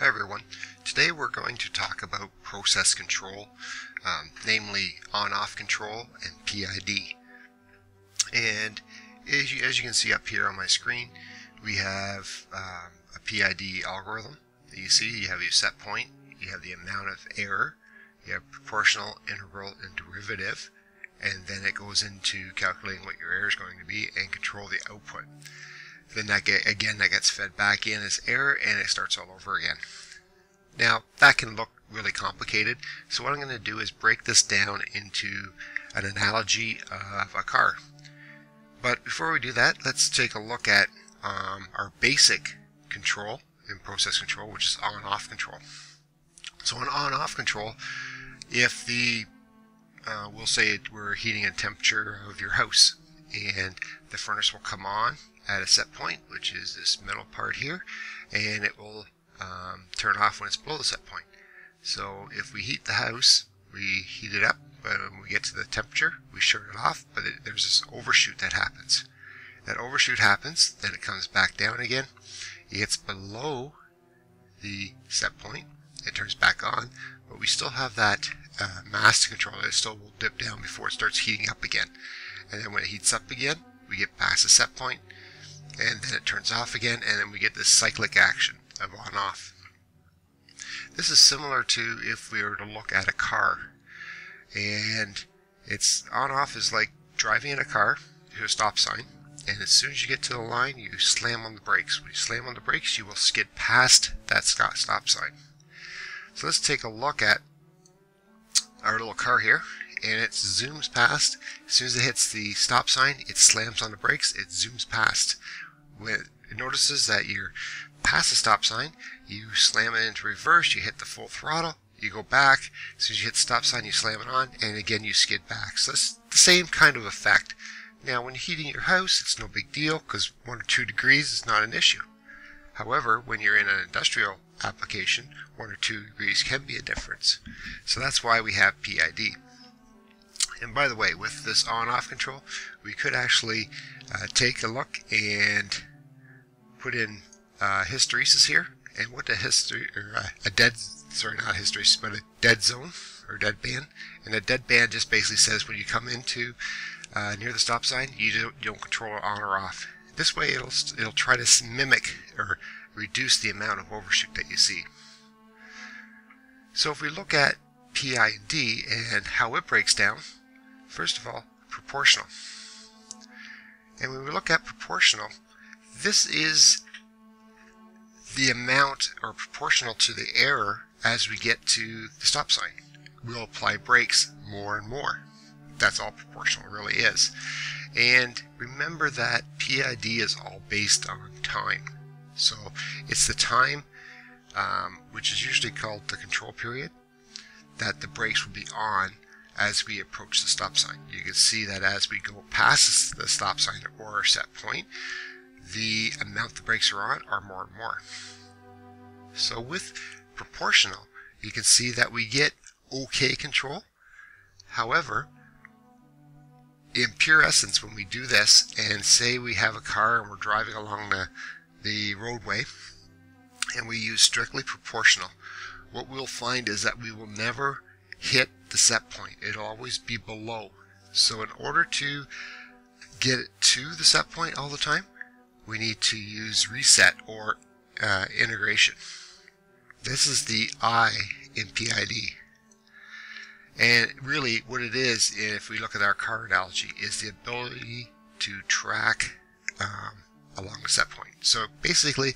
Hi everyone. Today we're going to talk about process control, um, namely on-off control and PID. And as you, as you, can see up here on my screen, we have um, a PID algorithm that you see. You have your set point, you have the amount of error, you have proportional, integral, and derivative, and then it goes into calculating what your error is going to be and control the output. Then that get, again that gets fed back in as error and it starts all over again. Now that can look really complicated. So what I'm going to do is break this down into an analogy of a car. But before we do that, let's take a look at um, our basic control in process control, which is on-off control. So in on-off control, if the uh, we'll say we're heating a temperature of your house and the furnace will come on at a set point, which is this middle part here, and it will um, turn off when it's below the set point. So if we heat the house, we heat it up, but when we get to the temperature, we shut it off, but it, there's this overshoot that happens. That overshoot happens, then it comes back down again. It gets below the set point, it turns back on, but we still have that uh, mass to control. It still will dip down before it starts heating up again. And then when it heats up again, we get past the set point, and then it turns off again, and then we get this cyclic action of on off. This is similar to if we were to look at a car, and it's on off is like driving in a car to a stop sign, and as soon as you get to the line, you slam on the brakes. When you slam on the brakes, you will skid past that stop sign. So let's take a look at our little car here, and it zooms past. As soon as it hits the stop sign, it slams on the brakes, it zooms past when it notices that you're past the stop sign, you slam it into reverse, you hit the full throttle, you go back, as soon as you hit the stop sign, you slam it on, and again you skid back. So it's the same kind of effect. Now, when heating your house, it's no big deal because one or two degrees is not an issue. However, when you're in an industrial application, one or two degrees can be a difference. So that's why we have PID. And by the way, with this on-off control, we could actually uh, take a look and put in uh, hysteresis here, and what a history or uh, a dead sorry not hysteresis but a dead zone or dead band, and a dead band just basically says when you come into uh, near the stop sign, you don't, you don't control on or off. This way, it'll it'll try to mimic or reduce the amount of overshoot that you see. So if we look at PID and how it breaks down, first of all, proportional. And when we look at proportional, this is the amount or proportional to the error as we get to the stop sign. We'll apply brakes more and more. That's all proportional really is. And remember that PID is all based on time. So it's the time, um, which is usually called the control period, that the brakes will be on as we approach the stop sign. You can see that as we go past the stop sign or set point, the amount the brakes are on are more and more. So with proportional, you can see that we get okay control. However, in pure essence, when we do this and say we have a car and we're driving along the, the roadway and we use strictly proportional, what we'll find is that we will never hit the set point. It'll always be below. So in order to get it to the set point all the time, we need to use reset or uh, integration. This is the I in PID. And really what it is, if we look at our car analogy, is the ability to track um, along the set point. So basically,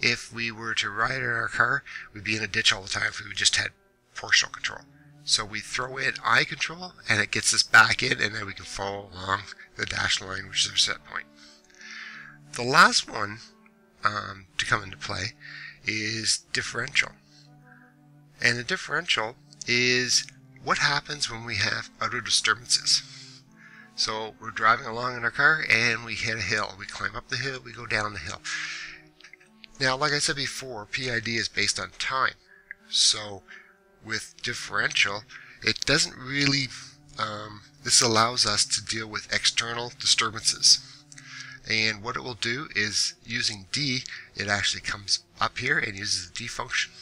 if we were to ride in our car, we'd be in a ditch all the time if we just had proportional control. So we throw in I control and it gets us back in and then we can follow along the dash line, which is our set point. The last one um, to come into play is differential. And the differential is what happens when we have outer disturbances. So we're driving along in our car and we hit a hill. We climb up the hill, we go down the hill. Now, like I said before, PID is based on time. So with differential, it doesn't really, um, this allows us to deal with external disturbances. And what it will do is using D, it actually comes up here and uses the D function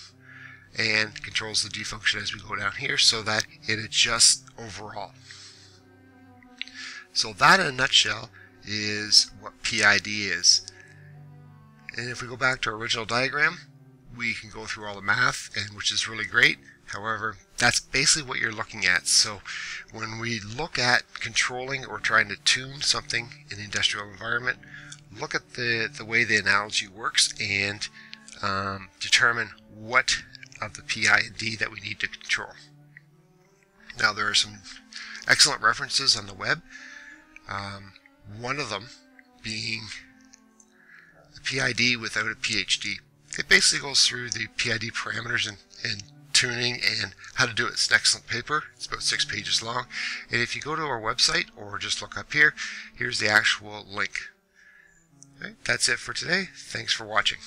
and controls the D function as we go down here so that it adjusts overall. So that in a nutshell is what PID is. And if we go back to our original diagram, we can go through all the math, and which is really great. However, that's basically what you're looking at. So when we look at controlling or trying to tune something in the industrial environment, look at the, the way the analogy works and um, determine what of the PID that we need to control. Now there are some excellent references on the web. Um, one of them being the PID without a PhD. It basically goes through the PID parameters and, and tuning and how to do it. It's an excellent paper. It's about six pages long. And if you go to our website or just look up here, here's the actual link. That's it for today. Thanks for watching.